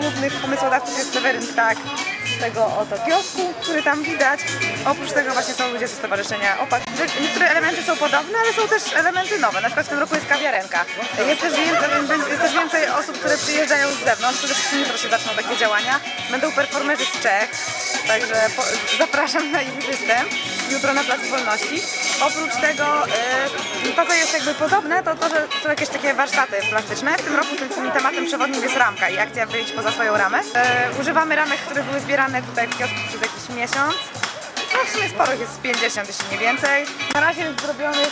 głównych pomysłodawców jest Seweryn Ptak z tego oto kiosku, który tam widać. Oprócz tego właśnie są ludzie ze Stowarzyszenia OPAK. Że Niektóre elementy są podobne, ale są też elementy nowe. Na przykład w tym roku jest kawiarenka. Jest też, więcej, jest też więcej osób, które przyjeżdżają z zewnątrz. Przede wszystkim jutro się zaczną takie działania. Będą performerzy z Czech, także zapraszam na ich występ jutro na Placu Wolności. Oprócz tego y, to, co jest jakby podobne, to to, że są jakieś takie warsztaty plastyczne. W tym roku tym, tematem przewodnim jest ramka i akcja wyjść poza swoją ramę. Y, używamy ramek, które były zbierane tutaj w kiosku przez jakiś miesiąc. No w sumie sporo jest z 50, jeśli nie więcej. Na razie jest zrobionych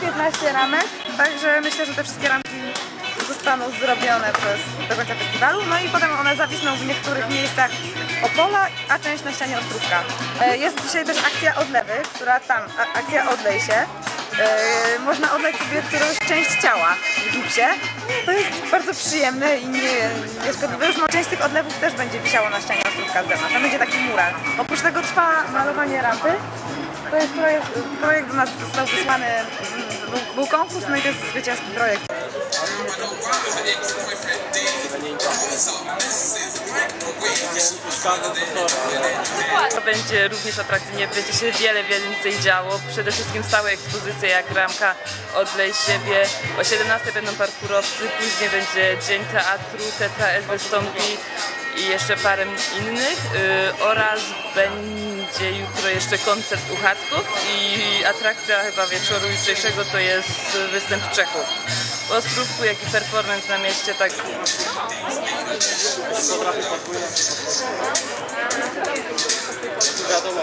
15 ramek, także myślę, że te wszystkie ramki zostaną zrobione przez, do końca festiwalu, no i potem one zawisną w niektórych miejscach Opola, a część na ścianie Ostrówka. E, Jest dzisiaj też akcja odlewy, która tam, akcja odlej się. E, Można odleć sobie którąś część ciała w gipsie. To jest bardzo przyjemne i nie, nie szkodliwe. Już część tych odlewów też będzie wisiało na ścianie Ostrówka z zewnątrz. Tam będzie taki mural. Oprócz tego trwa malowanie rampy. To jest projekt, projekt do nas został wysłany, mm, był, konkurs, no i to jest zwycięski projekt. To będzie również atrakcyjnie, będzie się wiele więcej działo. Przede wszystkim stałe ekspozycje jak ramka Odlej siebie. O 17 będą parkurowcy, później będzie Dzień Teatru, Tetra wystąpi i jeszcze parę innych. Yy, oraz będzie jutro jeszcze koncert u Chatków i atrakcja chyba wieczoru jutrzejszego to jest występ Czechów. W Ostrówku, jak i performance na mieście, tak Wiadomo.